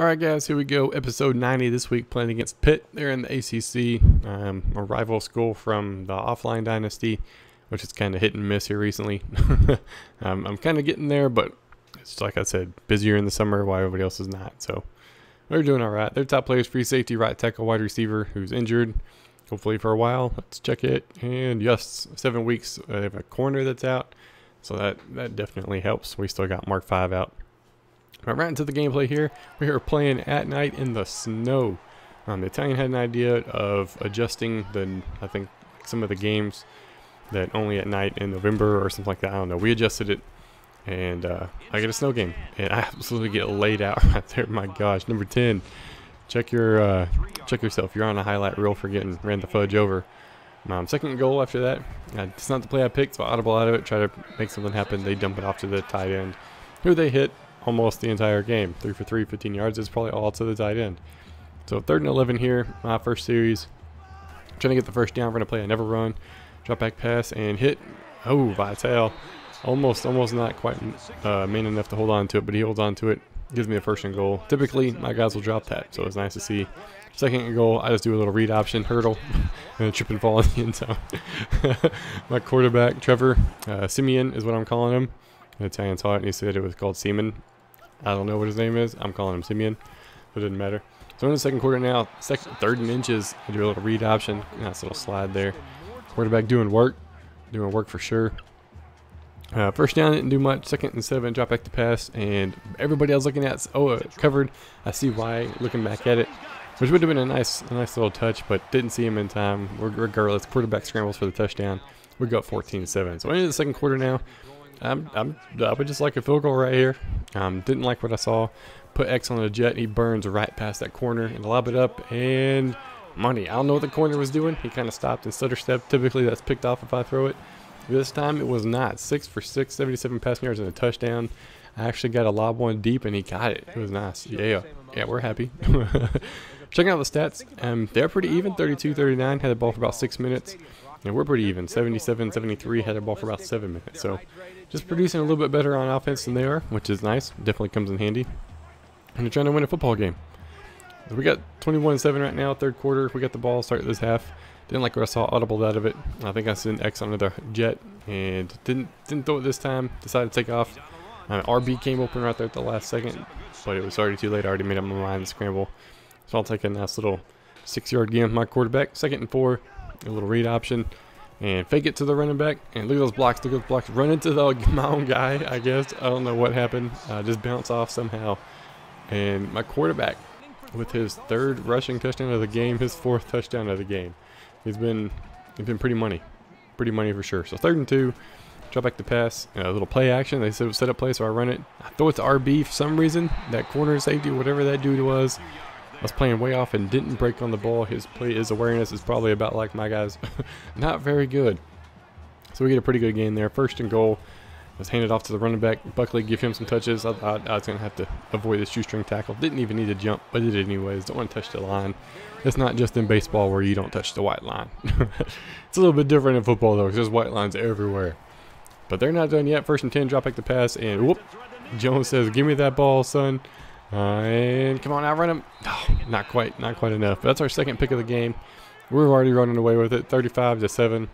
All right, guys, here we go. Episode 90 this week, playing against Pitt. They're in the ACC, um, a rival school from the offline dynasty, which is kind of hit and miss here recently. um, I'm kind of getting there, but it's like I said, busier in the summer while everybody else is not. So they're doing all right. Their top players: free safety, right tackle, wide receiver, who's injured, hopefully for a while. Let's check it. And yes, seven weeks. They have a corner that's out, so that that definitely helps. We still got Mark Five out. But right into the gameplay here. We are playing at night in the snow. Um, the Italian had an idea of adjusting the, I think, some of the games that only at night in November or something like that. I don't know. We adjusted it, and uh, I get a snow game, and I absolutely get laid out right there. My gosh, number 10. Check your uh, check yourself. You're on a highlight reel for getting ran the fudge over. Um, second goal after that. Uh, it's not the play I picked, so I audible out of it, try to make something happen. They dump it off to the tight end, who they hit almost the entire game. Three for three, 15 yards is probably all to the tight end. So third and 11 here, my first series. Trying to get the first down. We're going to play a never run, drop back pass, and hit. Oh, Vital. Almost, almost not quite uh, man enough to hold on to it, but he holds on to it. Gives me a first and goal. Typically, my guys will drop that, so it's nice to see. Second and goal, I just do a little read option, hurdle, and a trip and fall in the end zone. my quarterback, Trevor uh, Simeon, is what I'm calling him. The Italian saw it and he said it was called Seaman. I don't know what his name is. I'm calling him Simeon. It doesn't matter. So in the second quarter now, second, third and inches, I do a little read option. Nice little slide there. Quarterback doing work. Doing work for sure. Uh, first down didn't do much. Second and seven, drop back to pass, and everybody was looking at, oh, uh, covered. I see why. Looking back at it, which would have been a nice, a nice little touch, but didn't see him in time. Regardless, quarterback scrambles for the touchdown. We got 14-7. So into the second quarter now. I'm, I'm, I would just like a field goal right here. Um, didn't like what I saw. Put X on the jet. He burns right past that corner and lob it up and money. I don't know what the corner was doing. He kind of stopped and stutter stepped. Typically that's picked off if I throw it. This time it was not. Six for six, 77 passing yards and a touchdown. I actually got a lob one deep and he got it. It was nice. Yeah, yeah, we're happy. Checking out the stats, um, they're pretty even. 32-39 had the ball for about six minutes. And we're pretty even. 77-73 had the ball for about seven minutes. So just producing a little bit better on offense than they are, which is nice. Definitely comes in handy. And they're trying to win a football game. We got 21-7 right now, third quarter. We got the ball, start this half. Didn't like what I saw audible out of it. I think I sent X on the jet and didn't didn't throw it this time. Decided to take off. Uh, RB came open right there at the last second, but it was already too late. I already made up my mind to scramble. So I'll take a nice little six-yard gain with my quarterback. Second and four, a little read option and fake it to the running back. And look at those blocks. Look at those blocks. Run into the, my own guy, I guess. I don't know what happened. Uh, just bounce off somehow. And my quarterback, with his third rushing touchdown of the game, his fourth touchdown of the game. He's been he's been pretty money. Pretty money for sure. So third and two. Drop back to pass. A little play action. They said set up play, so I run it. I throw it to RB for some reason. That corner safety, whatever that dude was, was playing way off and didn't break on the ball. His play, his awareness is probably about like my guys. Not very good. So we get a pretty good game there. First and goal. Was handed off to the running back. Buckley give him some touches. I thought I was going to have to avoid the shoestring tackle. Didn't even need to jump, but did it anyways. Don't want to touch the line. It's not just in baseball where you don't touch the white line. it's a little bit different in football though, because there's white lines everywhere. But they're not done yet. First and 10, drop back the pass, and whoop. Jones says, give me that ball, son. And come on, outrun him. Oh, not quite, not quite enough. But that's our second pick of the game. We're already running away with it, 35 to 7.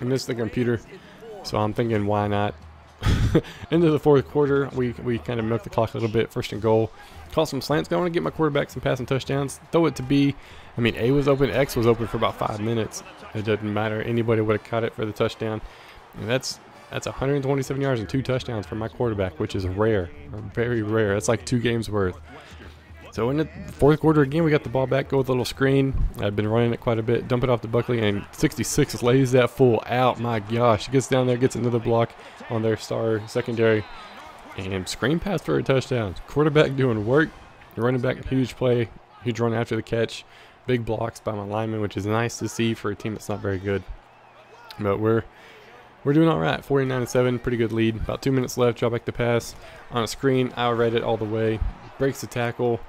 I missed the computer, so I'm thinking, why not? Into the fourth quarter, we, we kind of milk the clock a little bit. First and goal. Call some slants. Want to get my quarterback some passing touchdowns. Throw it to B. I mean, A was open, X was open for about five minutes. It doesn't matter. Anybody would have caught it for the touchdown. And that's that's 127 yards and two touchdowns for my quarterback, which is rare, uh, very rare. That's like two games worth. So in the fourth quarter again, we got the ball back, go with a little screen. I've been running it quite a bit. Dump it off to Buckley, and 66 lays that fool out. My gosh, gets down there, gets another block on their star secondary, and screen pass for a touchdown. Quarterback doing work. The running back, huge play, huge run after the catch. Big blocks by my lineman, which is nice to see for a team that's not very good. But we're we're doing all right. 49 7, pretty good lead. About two minutes left. Drop back the pass on a screen. I read it all the way. Breaks the tackle,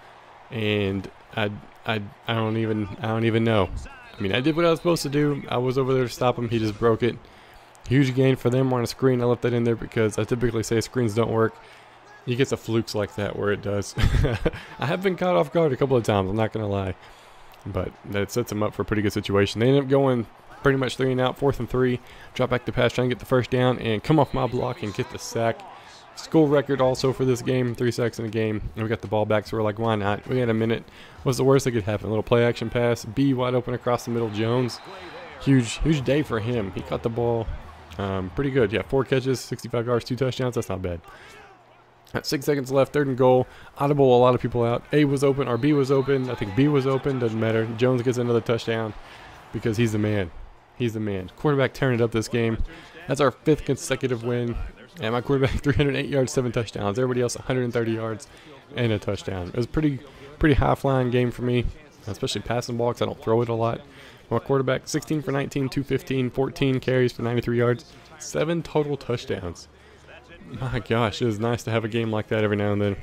and I, I, I don't even, I don't even know. I mean, I did what I was supposed to do. I was over there to stop him. He just broke it. Huge gain for them on a screen. I left that in there because I typically say screens don't work. you get the flukes like that where it does. I have been caught off guard a couple of times, I'm not going to lie. But that sets them up for a pretty good situation. They end up going pretty much three and out, fourth and three. Drop back to pass, try and get the first down, and come off my block and get the sack. School record also for this game, three sacks in a game. And we got the ball back, so we're like, why not? We had a minute. What's the worst that could happen? A little play action pass. B wide open across the middle. Jones. Huge, huge day for him. He caught the ball um, pretty good. Yeah, four catches, 65 yards, two touchdowns. That's not bad. At six seconds left, third and goal. Audible a lot of people out. A was open, or B was open. I think B was open. Doesn't matter. Jones gets another touchdown because he's the man. He's the man. Quarterback tearing it up this game. That's our fifth consecutive win. And my quarterback 308 yards, seven touchdowns. Everybody else 130 yards and a touchdown. It was pretty pretty high flying game for me, especially passing ball because I don't throw it a lot. My quarterback 16 for 19, 215, 14 carries for 93 yards, seven total touchdowns. My gosh, it is nice to have a game like that every now and then.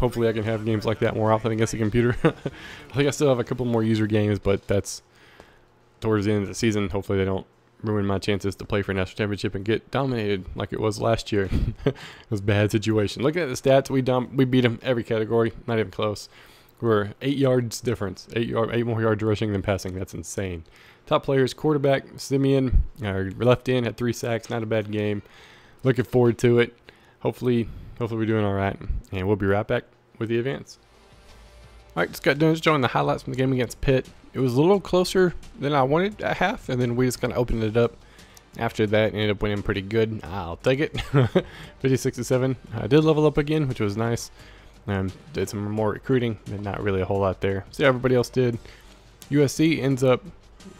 Hopefully I can have games like that more often against the computer. I think I still have a couple more user games, but that's towards the end of the season. Hopefully they don't ruin my chances to play for a national championship and get dominated like it was last year. it was a bad situation. Looking at the stats, we dom- we beat them every category, not even close. We're eight yards difference, eight yard, eight more yards rushing than passing. That's insane. Top players: quarterback Simeon, our left end had three sacks. Not a bad game. Looking forward to it. Hopefully, hopefully we're doing all right, and we'll be right back with the advance. All right, just got done showing the highlights from the game against Pitt. It was a little closer than I wanted at half, and then we just kind of opened it up. After that, ended up winning pretty good. I'll take it. 56 to 7. I did level up again, which was nice. Um, did some more recruiting, but not really a whole lot there. See how everybody else did. USC ends up,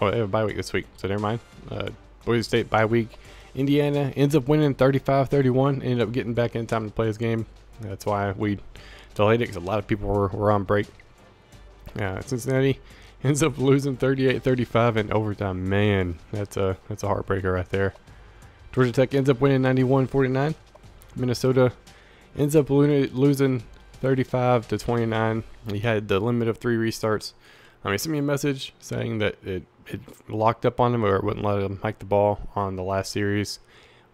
oh, they have a bye week this week, so never mind. Uh, Boise State bye week. Indiana ends up winning 35-31. Ended up getting back in time to play this game. That's why we delayed it because a lot of people were, were on break. Uh, Cincinnati ends up losing 38-35 in overtime. Man, that's a that's a heartbreaker right there. Georgia Tech ends up winning 91-49. Minnesota ends up losing 35 to 29. He had the limit of three restarts. I mean, sent me a message saying that it, it locked up on him or it wouldn't let him hike the ball on the last series,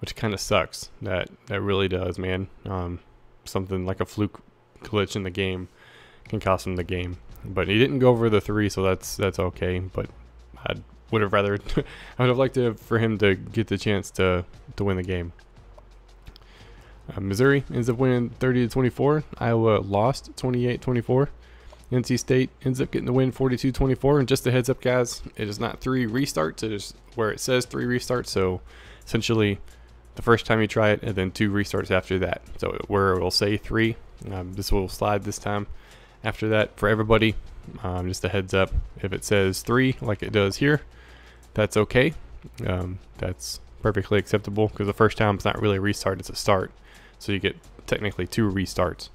which kind of sucks. That that really does, man. Um, something like a fluke glitch in the game can cost him the game. But he didn't go over the three, so that's that's okay. But I would have rather I would have liked to, for him to get the chance to to win the game. Uh, Missouri ends up winning 30 to 24. Iowa lost 28-24. NC State ends up getting the win 42-24. And just a heads up, guys, it is not three restarts. It is where it says three restarts. So essentially, the first time you try it, and then two restarts after that. So where it will say three, um, this will slide this time. After that, for everybody, um, just a heads up, if it says three, like it does here, that's okay. Um, that's perfectly acceptable because the first time it's not really a restart, it's a start. So you get technically two restarts.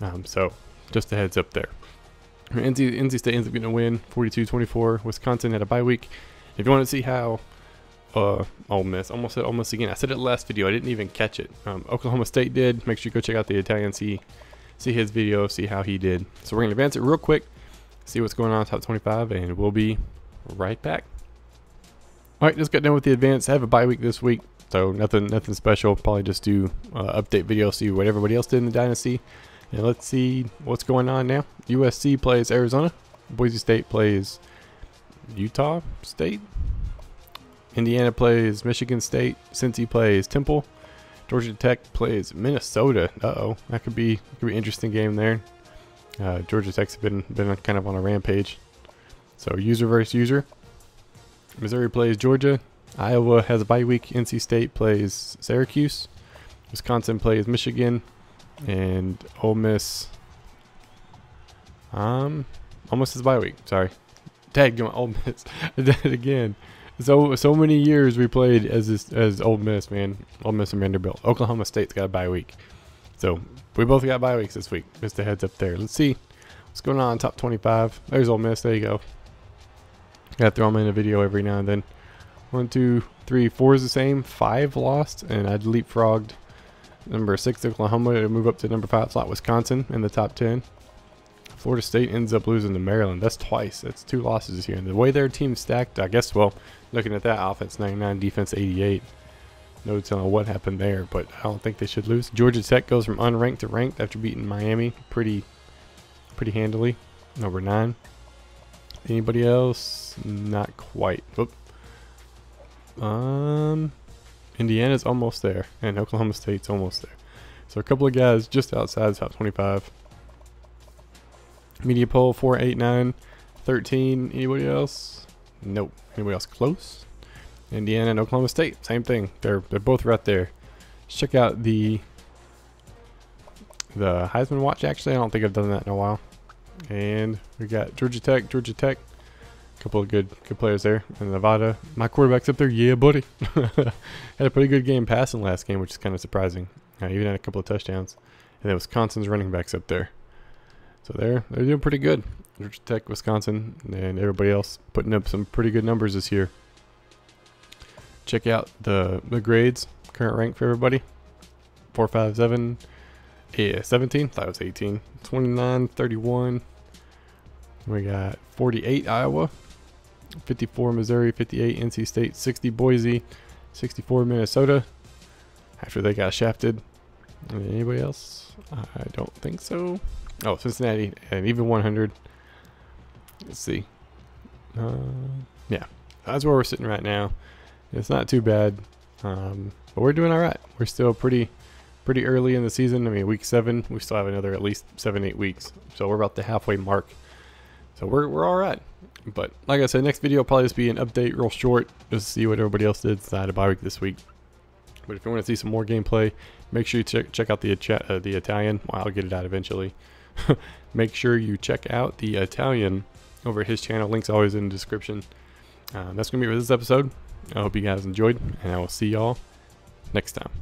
Um, so just a heads up there. NC, NC State ends up getting a win, 42-24. Wisconsin had a bye week. If you want to see how uh, Ole Miss, almost said Miss again. I said it last video. I didn't even catch it. Um, Oklahoma State did. Make sure you go check out the Italian. See, see his video. See how he did. So we're gonna advance it real quick. See what's going on top 25, and we'll be right back. All right, just got done with the advance. I have a bye week this week, so nothing, nothing special. Probably just do uh, update video, see what everybody else did in the dynasty, and let's see what's going on now. USC plays Arizona. Boise State plays Utah State. Indiana plays Michigan State. Cincy plays Temple. Georgia Tech plays Minnesota. Uh oh, that could be could be interesting game there. Uh, Georgia Tech's been been kind of on a rampage. So user versus user. Missouri plays Georgia. Iowa has a bye week. NC State plays Syracuse. Wisconsin plays Michigan, and Ole Miss. Um, almost his bye week. Sorry, tag going Ole Miss. I did it again so so many years we played as this, as Ole Miss, man. Old Miss and Vanderbilt. Oklahoma State's got a bye week. So we both got bye weeks this week. A heads up there. Let's see what's going on top 25. There's Ole Miss. There you go. Gotta throw them in a video every now and then. One, two, three, four is the same. Five lost, and I'd leapfrogged number six Oklahoma to move up to number five slot Wisconsin in the top 10. Florida State ends up losing to Maryland. That's twice. That's two losses here. And the way their team stacked, I guess, well, looking at that offense, 99, defense 88. no telling what happened there, but I don't think they should lose. Georgia Tech goes from unranked to ranked after beating Miami pretty, pretty handily. Number nine. Anybody else? Not quite. Oop. Um, Indiana's almost there, and Oklahoma State's almost there. So a couple of guys just outside the top 25. Media poll 489, 13. Anybody else? Nope. Anybody else close? Indiana and Oklahoma State, same thing. They're they're both right there. Let's check out the the Heisman Watch. Actually, I don't think I've done that in a while. And we got Georgia Tech, Georgia Tech. A couple of good good players there. And Nevada, my quarterback's up there. Yeah, buddy. had a pretty good game passing last game, which is kind of surprising. Uh, even had a couple of touchdowns. And then Wisconsin's running backs up there. So they're they're doing pretty good. Georgia Tech, Wisconsin, and everybody else putting up some pretty good numbers this year. Check out the the grades, current rank for everybody. 457, yeah, 17, thought it was 18. 29, 31. We got 48 Iowa, 54 Missouri, 58 NC State, 60 Boise, 64 Minnesota. After they got shafted. Anybody else? I don't think so. Oh, Cincinnati and even 100. Let's see. Uh, yeah, that's where we're sitting right now. It's not too bad, um, but we're doing all right. We're still pretty, pretty early in the season. I mean, week seven, we still have another at least seven, eight weeks. So we're about the halfway mark. So we're we're all right. But like I said, next video will probably just be an update, real short, just to see what everybody else did. So I had a bye week this week. But if you want to see some more gameplay, make sure you check out the uh, the Italian. Well, I'll get it out eventually. make sure you check out the Italian over his channel. Link's always in the description. Um, that's going to be for this episode. I hope you guys enjoyed, and I will see y'all next time.